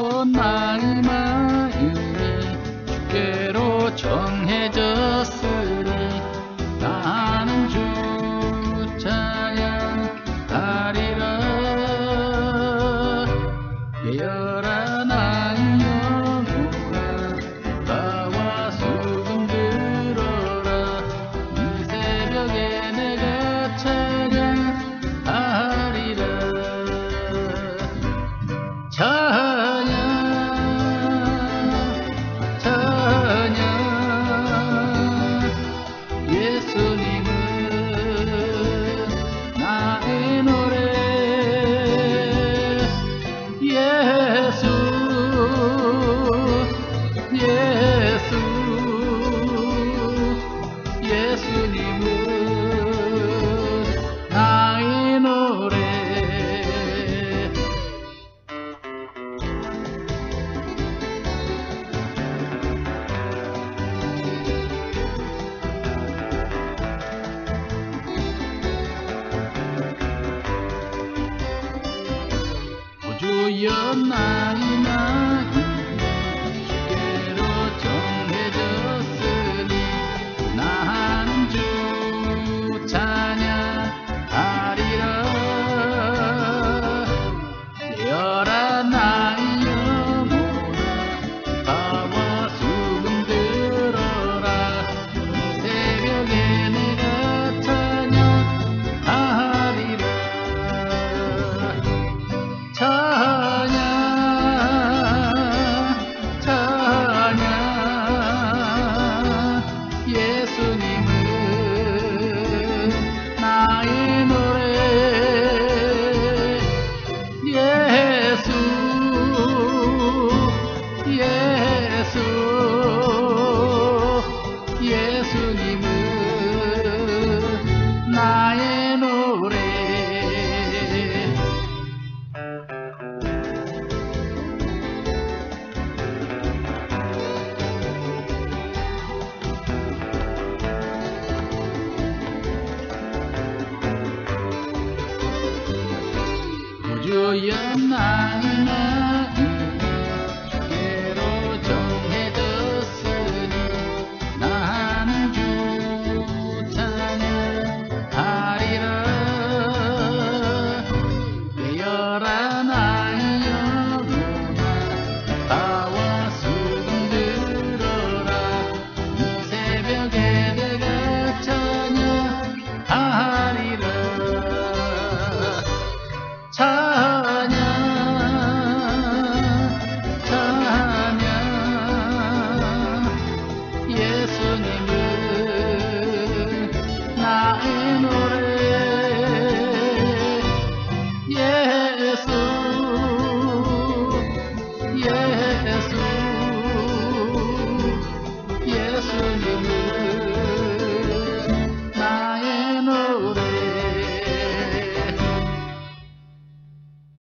새로운 마음은 주께로 정해졌어. my mind. 너의 마음은 그대로 정해졌으니 나는 규탄을 하리라 열한 아이여 나와 수금 들어라 새벽에 내가 전혀 now.